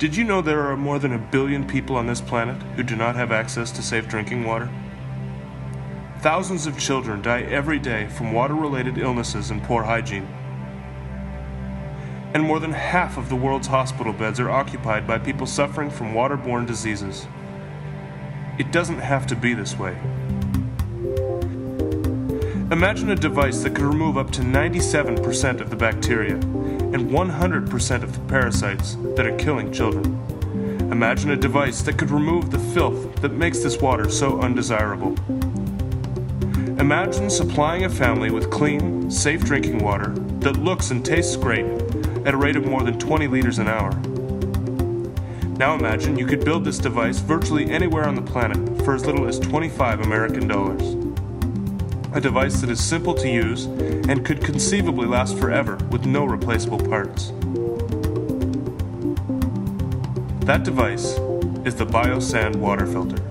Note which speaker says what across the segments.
Speaker 1: Did you know there are more than a billion people on this planet who do not have access to safe drinking water? Thousands of children die every day from water related illnesses and poor hygiene. And more than half of the world's hospital beds are occupied by people suffering from waterborne diseases. It doesn't have to be this way. Imagine a device that could remove up to 97% of the bacteria and 100% of the parasites that are killing children. Imagine a device that could remove the filth that makes this water so undesirable. Imagine supplying a family with clean, safe drinking water that looks and tastes great at a rate of more than 20 liters an hour. Now imagine you could build this device virtually anywhere on the planet for as little as 25 American dollars a device that is simple to use and could conceivably last forever with no replaceable parts. That device is the BioSand water filter.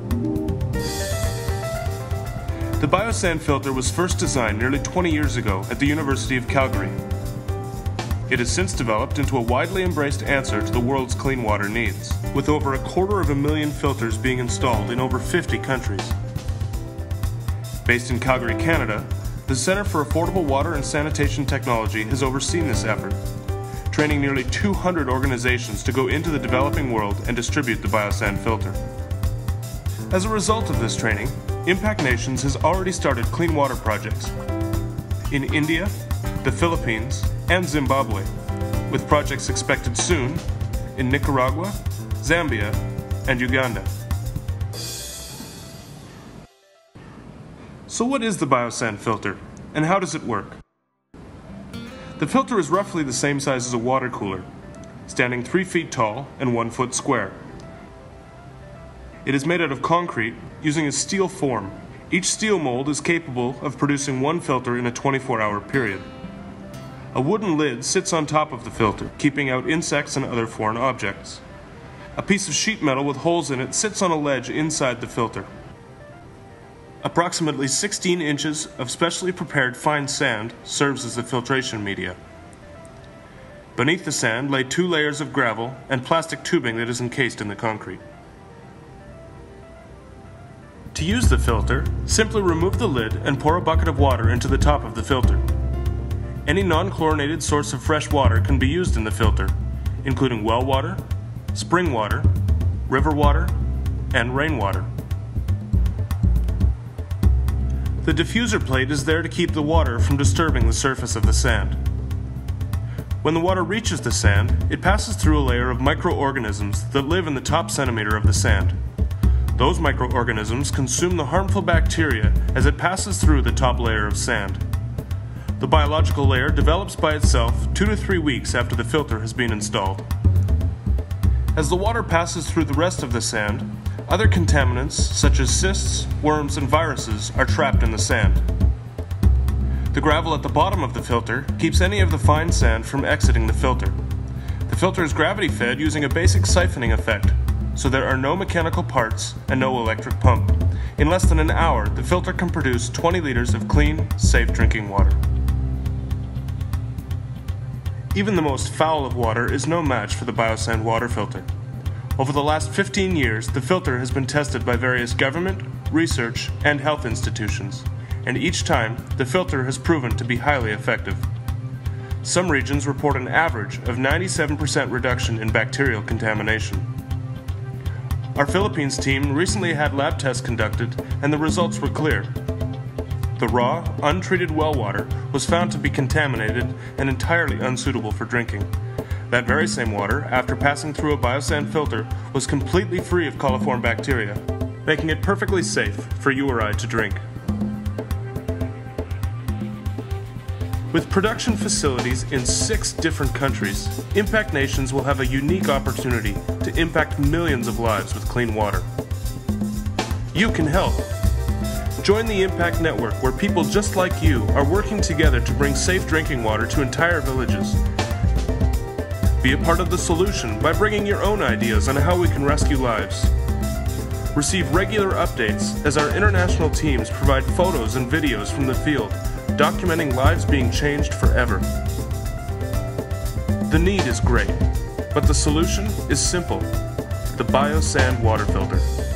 Speaker 1: The BioSand filter was first designed nearly 20 years ago at the University of Calgary. It has since developed into a widely embraced answer to the world's clean water needs, with over a quarter of a million filters being installed in over 50 countries. Based in Calgary, Canada, the Centre for Affordable Water and Sanitation Technology has overseen this effort, training nearly 200 organizations to go into the developing world and distribute the Biosand filter. As a result of this training, Impact Nations has already started clean water projects in India, the Philippines, and Zimbabwe, with projects expected soon in Nicaragua, Zambia, and Uganda. So what is the Biosand filter, and how does it work? The filter is roughly the same size as a water cooler, standing 3 feet tall and 1 foot square. It is made out of concrete using a steel form. Each steel mold is capable of producing one filter in a 24 hour period. A wooden lid sits on top of the filter, keeping out insects and other foreign objects. A piece of sheet metal with holes in it sits on a ledge inside the filter. Approximately 16 inches of specially prepared fine sand serves as the filtration media. Beneath the sand lay two layers of gravel and plastic tubing that is encased in the concrete. To use the filter, simply remove the lid and pour a bucket of water into the top of the filter. Any non chlorinated source of fresh water can be used in the filter, including well water, spring water, river water, and rainwater. The diffuser plate is there to keep the water from disturbing the surface of the sand. When the water reaches the sand, it passes through a layer of microorganisms that live in the top centimeter of the sand. Those microorganisms consume the harmful bacteria as it passes through the top layer of sand. The biological layer develops by itself two to three weeks after the filter has been installed. As the water passes through the rest of the sand, other contaminants, such as cysts, worms, and viruses, are trapped in the sand. The gravel at the bottom of the filter keeps any of the fine sand from exiting the filter. The filter is gravity fed using a basic siphoning effect, so there are no mechanical parts and no electric pump. In less than an hour, the filter can produce 20 liters of clean, safe drinking water. Even the most foul of water is no match for the Biosand water filter. Over the last 15 years, the filter has been tested by various government, research, and health institutions, and each time, the filter has proven to be highly effective. Some regions report an average of 97% reduction in bacterial contamination. Our Philippines team recently had lab tests conducted, and the results were clear. The raw, untreated well water was found to be contaminated and entirely unsuitable for drinking. That very same water, after passing through a biosand filter, was completely free of coliform bacteria, making it perfectly safe for you or I to drink. With production facilities in six different countries, Impact Nations will have a unique opportunity to impact millions of lives with clean water. You can help. Join the Impact Network where people just like you are working together to bring safe drinking water to entire villages be a part of the solution by bringing your own ideas on how we can rescue lives. Receive regular updates as our international teams provide photos and videos from the field, documenting lives being changed forever. The need is great, But the solution is simple the BioSand water filter.